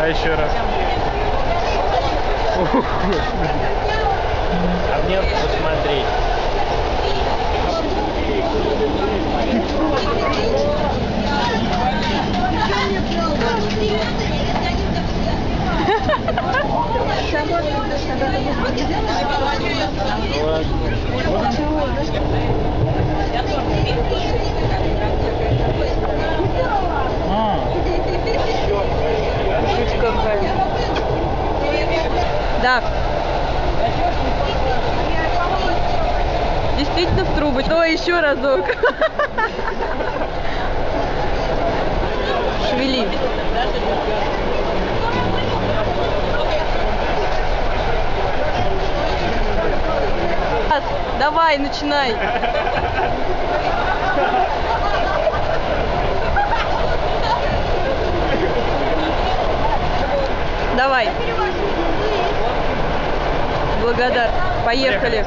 А еще раз. А мне посмотреть. А, Да. Действительно в трубу. То еще разок. Шевели. Давай, начинай. Благодар. Поехали.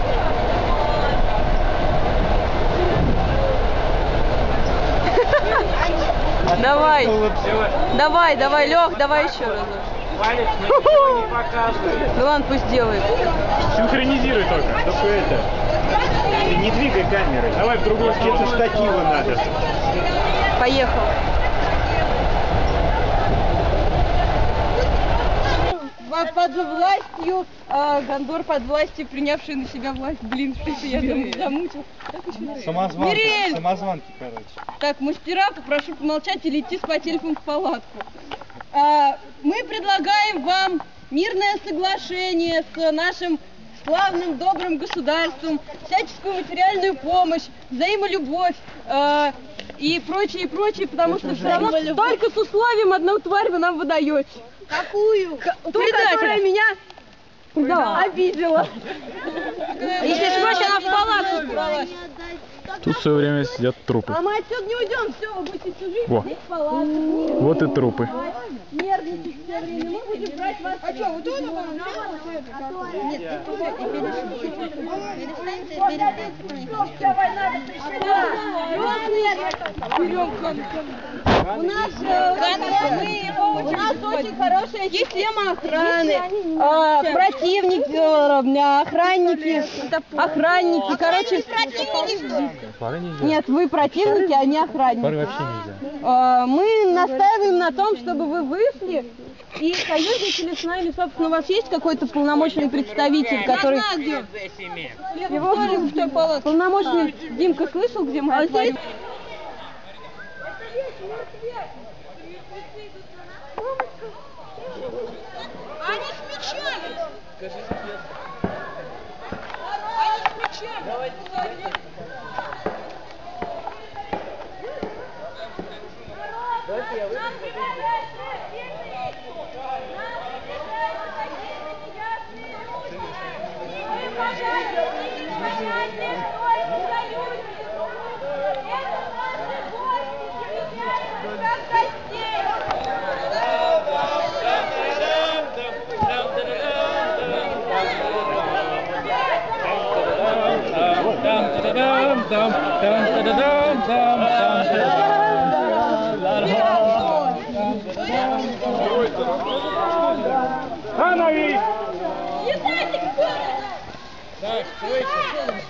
Давай. Давай, давай, Лех, давай еще. Палец не показывай. Ну ладно, пусть делает. синхронизируй только. Только это. Ты не двигай камерой. Давай в другую сторону. Это штатива надо. Поехал. Во- Под властью, а, Гондор под властью, принявший на себя власть. Блин, что я там замучил. Самозванки. Мирель! Самозванки, короче. Так, мастера, попрошу помолчать или идти спать эльфом в палатку. А, мы предлагаем вам мирное соглашение с нашим славным, добрым государством, всяческую материальную помощь, взаимолюбовь а, и прочее, и прочее, потому что все равно только с условием одну тварь вы нам выдаете. Какую? Ту, которая меня обидела. Если сможешь, она в палатку убралась. Тут все время сидят трупы. А мы отсюда не уйдем, все, вы будете всю жизнь Во. здесь. Вот и трупы. Нервничать все время, мы будем брать вас... А что, вы тут? Нет, Вся война запрещена. У нас, э, у нас очень хорошая система охраны. А, Противник, э, охранники, охранники, короче... Нет, вы противники, а не Пары охранники. вообще нельзя. А, Мы настаиваем на том, чтобы вы вышли и союзничали с нами. Собственно, у вас есть какой-то полномочный представитель, который... Его полномочный Димка слышал, где мы Wait,